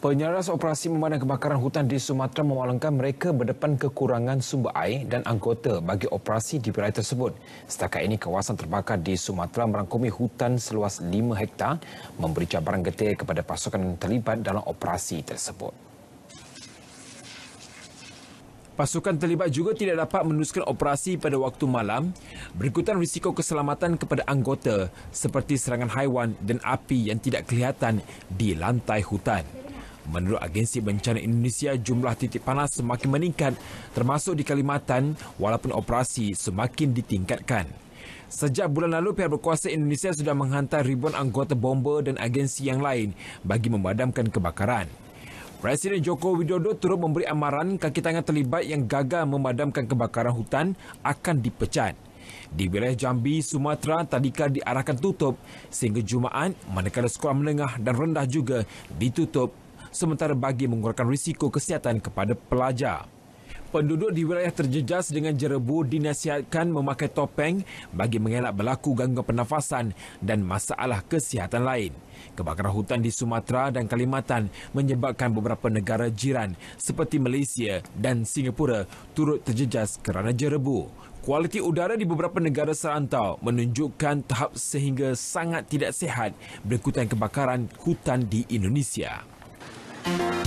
Penyelaras operasi memadam kebakaran hutan di Sumatera memalangkan mereka berdepan kekurangan sumber air dan anggota bagi operasi di wilayah tersebut. Setakat ini kawasan terbakar di Sumatera merangkumi hutan seluas 5 hektar memberi cabaran getir kepada pasukan yang terlibat dalam operasi tersebut. Pasukan terlibat juga tidak dapat meneruskan operasi pada waktu malam berikutan risiko keselamatan kepada anggota seperti serangan haiwan dan api yang tidak kelihatan di lantai hutan. Menurut Agensi Bencana Indonesia, jumlah titik panas semakin meningkat termasuk di Kalimantan walaupun operasi semakin ditingkatkan. Sejak bulan lalu, pihak berkuasa Indonesia sudah menghantar ribuan anggota bomber dan agensi yang lain bagi memadamkan kebakaran. Presiden Joko Widodo turut memberi amaran kaki tangan terlibat yang gagal memadamkan kebakaran hutan akan dipecat. Di wilayah Jambi, Sumatera tadika diarahkan tutup sehingga Jumaat manakala sekolah menengah dan rendah juga ditutup sementara bagi mengurangkan risiko kesihatan kepada pelajar. Penduduk di wilayah terjejas dengan jerebu dinasihatkan memakai topeng bagi mengelak berlaku gangguan pernafasan dan masalah kesihatan lain. Kebakaran hutan di Sumatera dan Kalimantan menyebabkan beberapa negara jiran seperti Malaysia dan Singapura turut terjejas kerana jerebu. Kualiti udara di beberapa negara serantau menunjukkan tahap sehingga sangat tidak sihat berikutan kebakaran hutan di Indonesia. Thank you.